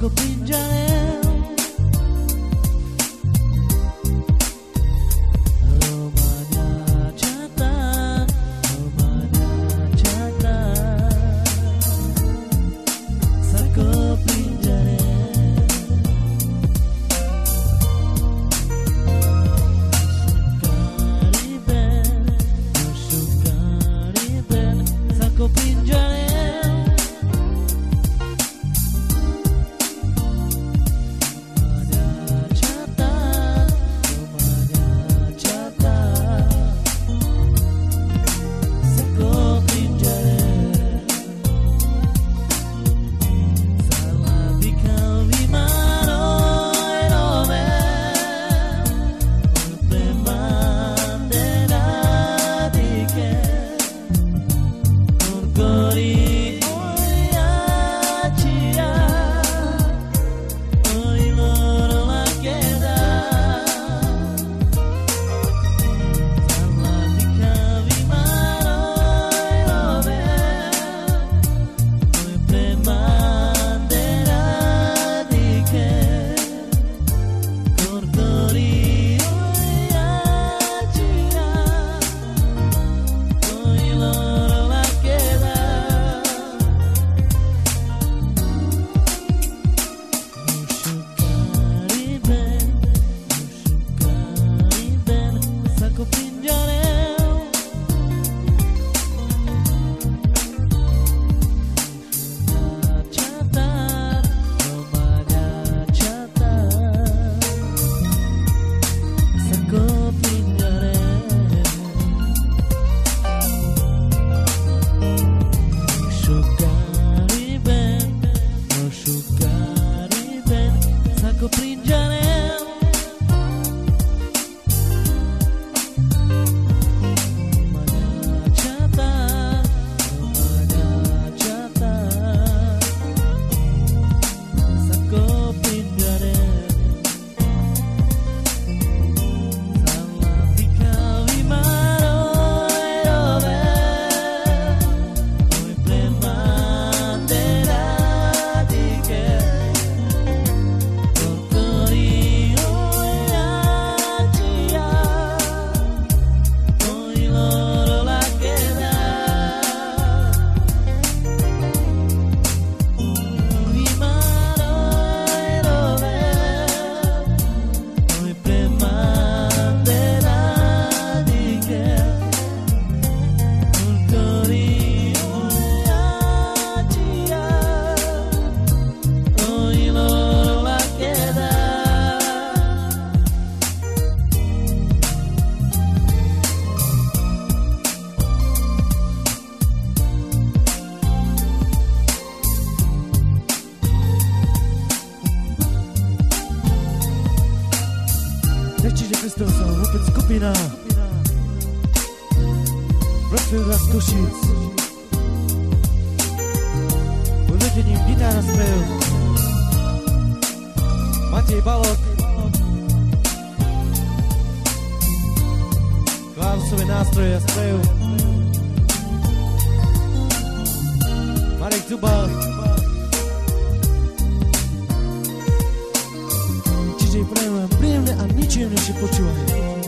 Go. be Go, pinjam Opäť skupina. Broadfielda z Košic. Pod vedením gitára spev Matej Balok klávesové nástroje a spev. Marek Zubal Čiže prajem mnie, a you. nesupociuje.